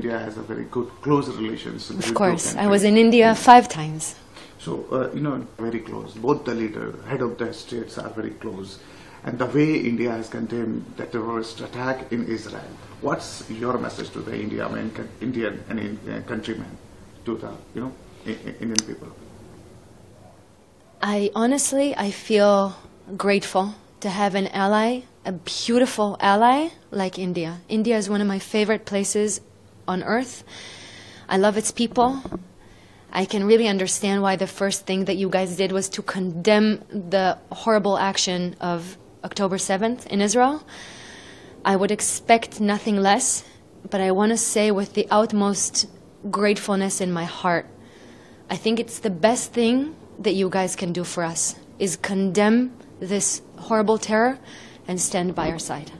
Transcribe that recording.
India has a very good, close relations. Of course, I was in India five times. So, uh, you know, very close. Both the leader, head of the states are very close. And the way India has condemned the terrorist attack in Israel, what's your message to the India, I mean, Indian and in, uh, countrymen, to the, you know, Indian people? I honestly, I feel grateful to have an ally, a beautiful ally like India. India is one of my favorite places on earth. I love its people. I can really understand why the first thing that you guys did was to condemn the horrible action of October 7th in Israel. I would expect nothing less, but I want to say with the utmost gratefulness in my heart I think it's the best thing that you guys can do for us is condemn this horrible terror and stand by our side.